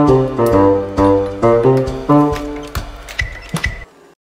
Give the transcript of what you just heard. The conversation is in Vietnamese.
Thank you.